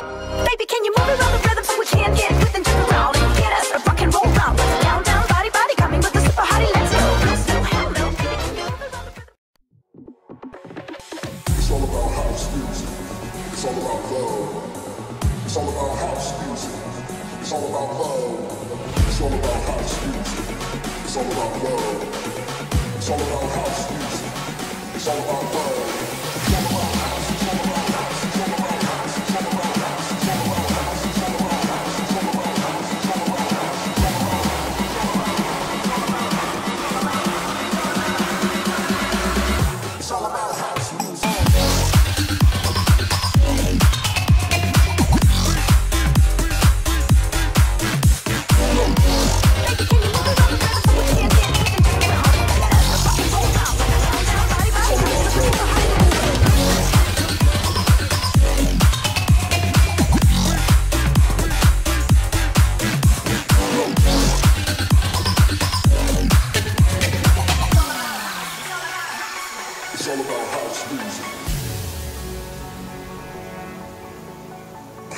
Baby, can you move around the rhythm we can get with and turn around get us a rock and roll down? Down, down, body, body, coming with the super hottie. It's all about house music. It's all about love. It's all about house music. It's all about love. It's all about house music. It's all about love. It's all about house music. It's all about love.